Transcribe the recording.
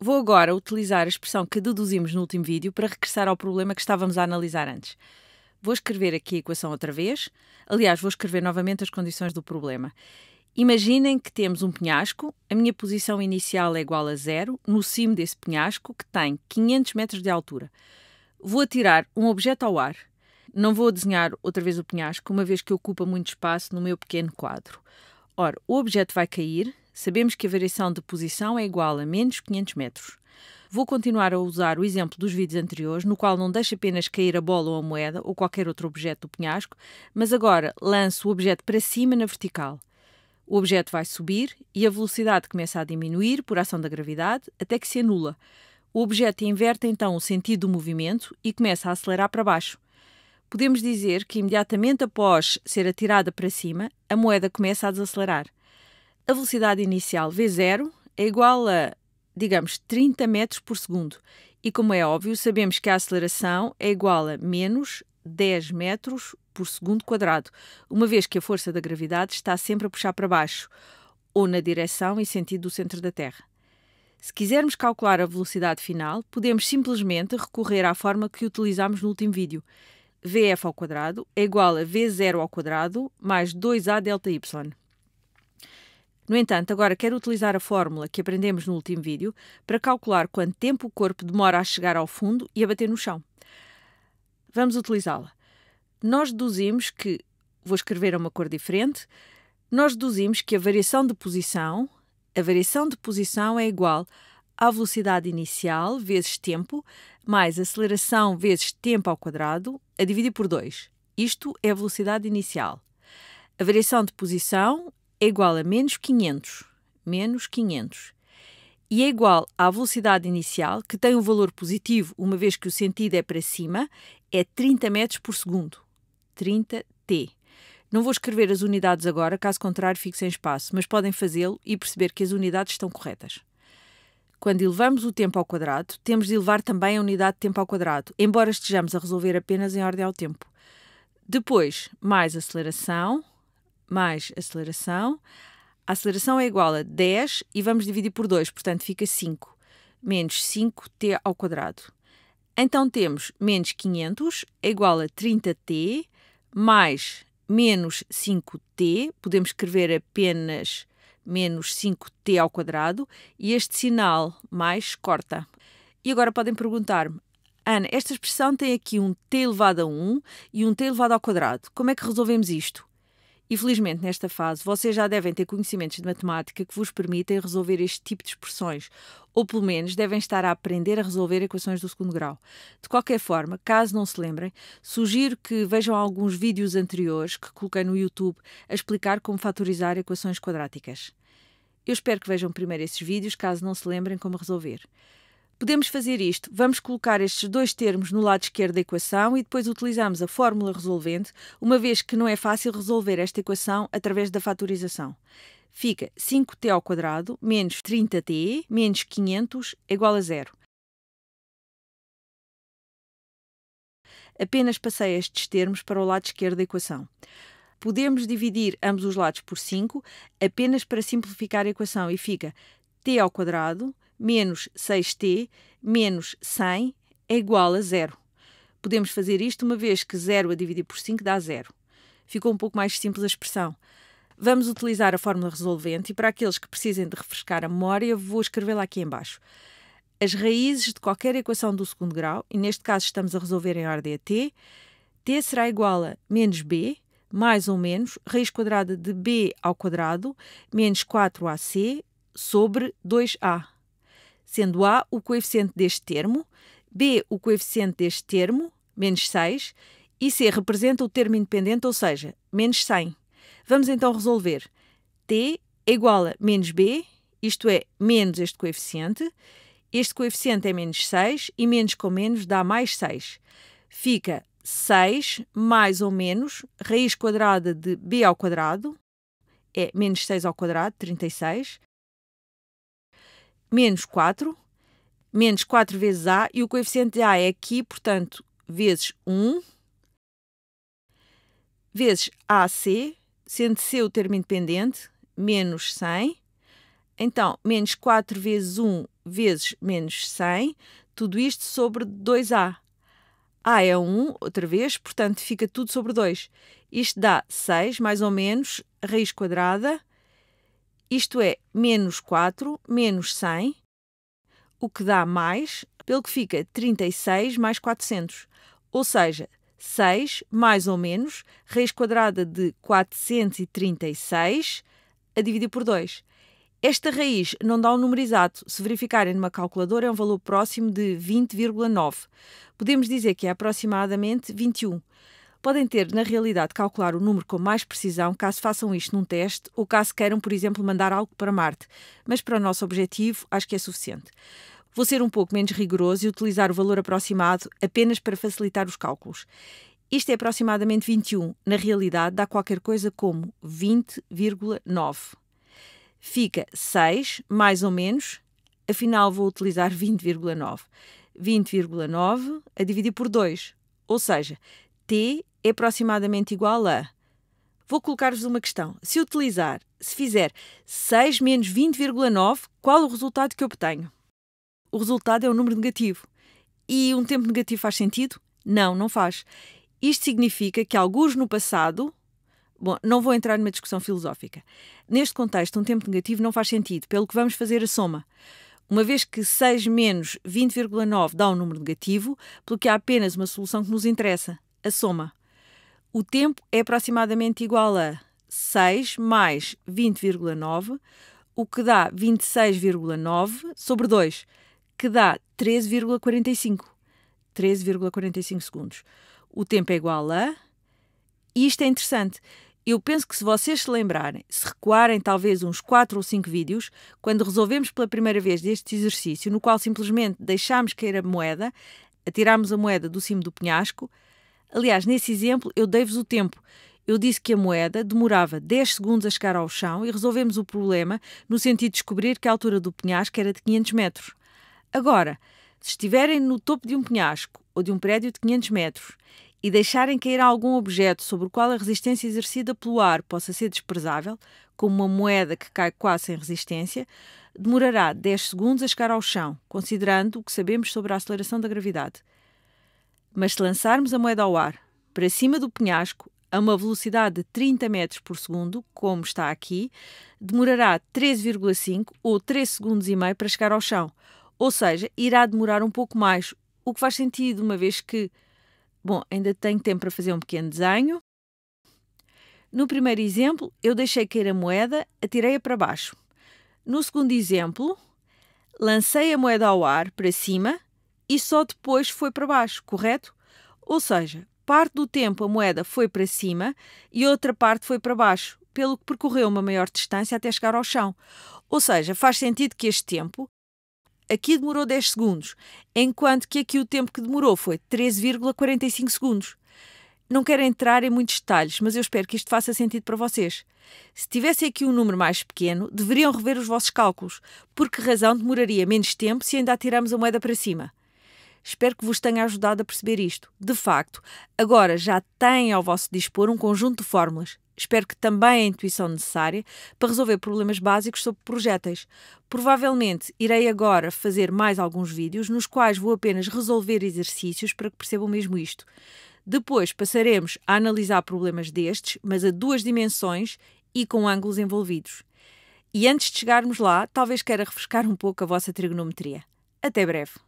Vou agora utilizar a expressão que deduzimos no último vídeo para regressar ao problema que estávamos a analisar antes. Vou escrever aqui a equação outra vez. Aliás, vou escrever novamente as condições do problema. Imaginem que temos um penhasco, a minha posição inicial é igual a zero, no cimo desse penhasco, que tem 500 metros de altura. Vou atirar um objeto ao ar. Não vou desenhar outra vez o penhasco, uma vez que ocupa muito espaço no meu pequeno quadro. Ora, o objeto vai cair, sabemos que a variação de posição é igual a menos 500 metros. Vou continuar a usar o exemplo dos vídeos anteriores, no qual não deixo apenas cair a bola ou a moeda ou qualquer outro objeto do penhasco, mas agora lanço o objeto para cima na vertical. O objeto vai subir e a velocidade começa a diminuir por ação da gravidade até que se anula. O objeto inverte então o sentido do movimento e começa a acelerar para baixo. Podemos dizer que imediatamente após ser atirada para cima, a moeda começa a desacelerar a velocidade inicial V0 é igual a, digamos, 30 metros por segundo. E como é óbvio, sabemos que a aceleração é igual a menos 10 metros por segundo quadrado, uma vez que a força da gravidade está sempre a puxar para baixo, ou na direção e sentido do centro da Terra. Se quisermos calcular a velocidade final, podemos simplesmente recorrer à forma que utilizamos no último vídeo. Vf ao quadrado é igual a V0 ao quadrado mais 2A delta y. No entanto, agora quero utilizar a fórmula que aprendemos no último vídeo para calcular quanto tempo o corpo demora a chegar ao fundo e a bater no chão. Vamos utilizá-la. Nós deduzimos que, vou escrever uma cor diferente, nós deduzimos que a variação de posição, a variação de posição é igual à velocidade inicial vezes tempo, mais aceleração vezes tempo ao quadrado, a dividir por 2. Isto é a velocidade inicial. A variação de posição é igual a menos 500, menos 500, e é igual à velocidade inicial, que tem um valor positivo, uma vez que o sentido é para cima, é 30 metros por segundo. 30 T. Não vou escrever as unidades agora, caso contrário fique sem espaço, mas podem fazê-lo e perceber que as unidades estão corretas. Quando elevamos o tempo ao quadrado, temos de elevar também a unidade de tempo ao quadrado, embora estejamos a resolver apenas em ordem ao tempo. Depois, mais aceleração, mais aceleração. A aceleração é igual a 10 e vamos dividir por 2, portanto fica 5, menos 5t ao quadrado. Então temos menos 500 é igual a 30t mais menos 5t, podemos escrever apenas menos 5t ao quadrado, e este sinal mais corta. E agora podem perguntar-me, Ana, esta expressão tem aqui um t elevado a 1 e um t elevado ao quadrado. Como é que resolvemos isto? E felizmente nesta fase vocês já devem ter conhecimentos de matemática que vos permitem resolver este tipo de expressões, ou pelo menos devem estar a aprender a resolver equações do segundo grau. De qualquer forma, caso não se lembrem, sugiro que vejam alguns vídeos anteriores que coloquei no YouTube a explicar como fatorizar equações quadráticas. Eu espero que vejam primeiro esses vídeos, caso não se lembrem como resolver. Podemos fazer isto. Vamos colocar estes dois termos no lado esquerdo da equação e depois utilizamos a fórmula resolvente, uma vez que não é fácil resolver esta equação através da fatorização. Fica 5t ao quadrado menos 30t menos 500 é igual a zero. Apenas passei estes termos para o lado esquerdo da equação. Podemos dividir ambos os lados por 5 apenas para simplificar a equação e fica t ao quadrado menos 6t menos 100 é igual a zero. Podemos fazer isto uma vez que 0 a dividir por 5 dá zero. Ficou um pouco mais simples a expressão. Vamos utilizar a fórmula resolvente e para aqueles que precisem de refrescar a memória, vou escrevê-la aqui embaixo. As raízes de qualquer equação do segundo grau, e neste caso estamos a resolver em ordem a t, t será igual a menos b, mais ou menos, raiz quadrada de b ao quadrado, menos 4ac, sobre 2a sendo A o coeficiente deste termo, B o coeficiente deste termo, menos 6, e C representa o termo independente, ou seja, menos 100. Vamos então resolver. T é igual a menos B, isto é, menos este coeficiente. Este coeficiente é menos 6 e menos com menos dá mais 6. Fica 6 mais ou menos raiz quadrada de b ao quadrado, é menos 6 ao quadrado, 36, menos 4, menos 4 vezes A, e o coeficiente de A é aqui, portanto, vezes 1, vezes AC, sendo C o termo independente, menos 100. Então, menos 4 vezes 1 vezes menos 100, tudo isto sobre 2A. A é 1, outra vez, portanto fica tudo sobre 2. Isto dá 6, mais ou menos, raiz quadrada, isto é, menos 4, menos 100, o que dá mais, pelo que fica 36 mais 400. Ou seja, 6 mais ou menos raiz quadrada de 436 a dividir por 2. Esta raiz não dá um número exato. Se verificarem numa calculadora, é um valor próximo de 20,9. Podemos dizer que é aproximadamente 21. Podem ter, na realidade, calcular o número com mais precisão caso façam isto num teste ou caso queiram, por exemplo, mandar algo para Marte. Mas para o nosso objetivo, acho que é suficiente. Vou ser um pouco menos rigoroso e utilizar o valor aproximado apenas para facilitar os cálculos. Isto é aproximadamente 21. Na realidade, dá qualquer coisa como 20,9 fica 6, mais ou menos, afinal vou utilizar 20,9. 20,9 a dividir por 2, ou seja, t é aproximadamente igual a. Vou colocar-vos uma questão. Se utilizar, se fizer 6 menos 20,9, qual o resultado que obtenho? O resultado é um número negativo. E um tempo negativo faz sentido? Não, não faz. Isto significa que alguns no passado Bom, não vou entrar numa discussão filosófica. Neste contexto, um tempo negativo não faz sentido, pelo que vamos fazer a soma. Uma vez que 6 menos 20,9 dá um número negativo, pelo que há apenas uma solução que nos interessa, a soma. O tempo é aproximadamente igual a 6 mais 20,9, o que dá 26,9 sobre 2, que dá 13,45. 13,45 segundos. O tempo é igual a. E isto é interessante eu penso que se vocês se lembrarem, se recuarem talvez uns 4 ou 5 vídeos, quando resolvemos pela primeira vez este exercício, no qual simplesmente deixámos cair a moeda, atirámos a moeda do cimo do penhasco, aliás, nesse exemplo eu dei-vos o tempo. Eu disse que a moeda demorava 10 segundos a chegar ao chão e resolvemos o problema no sentido de descobrir que a altura do penhasco era de 500 metros. Agora, se estiverem no topo de um penhasco ou de um prédio de 500 metros e deixarem cair algum objeto sobre o qual a resistência exercida pelo ar possa ser desprezável, como uma moeda que cai quase sem resistência, demorará 10 segundos a chegar ao chão, considerando o que sabemos sobre a aceleração da gravidade. Mas se lançarmos a moeda ao ar, para cima do penhasco, a uma velocidade de 30 metros por segundo, como está aqui, demorará 13,5 ou 3 segundos e meio para chegar ao chão. Ou seja, irá demorar um pouco mais, o que faz sentido, uma vez que Bom, ainda tenho tempo para fazer um pequeno desenho. No primeiro exemplo, eu deixei cair a moeda, atirei-a para baixo. No segundo exemplo, lancei a moeda ao ar, para cima, e só depois foi para baixo, correto? Ou seja, parte do tempo a moeda foi para cima e outra parte foi para baixo, pelo que percorreu uma maior distância até chegar ao chão. Ou seja, faz sentido que este tempo aqui demorou 10 segundos, enquanto que aqui o tempo que demorou foi 13,45 segundos. Não quero entrar em muitos detalhes, mas eu espero que isto faça sentido para vocês. Se tivesse aqui um número mais pequeno, deveriam rever os vossos cálculos. Por que razão demoraria menos tempo se ainda atiramos a moeda para cima? Espero que vos tenha ajudado a perceber isto. De facto, agora já têm ao vosso dispor um conjunto de fórmulas. Espero que também a intuição necessária para resolver problemas básicos sobre projéteis. Provavelmente irei agora fazer mais alguns vídeos nos quais vou apenas resolver exercícios para que percebam mesmo isto. Depois passaremos a analisar problemas destes, mas a duas dimensões e com ângulos envolvidos. E antes de chegarmos lá, talvez queira refrescar um pouco a vossa trigonometria. Até breve!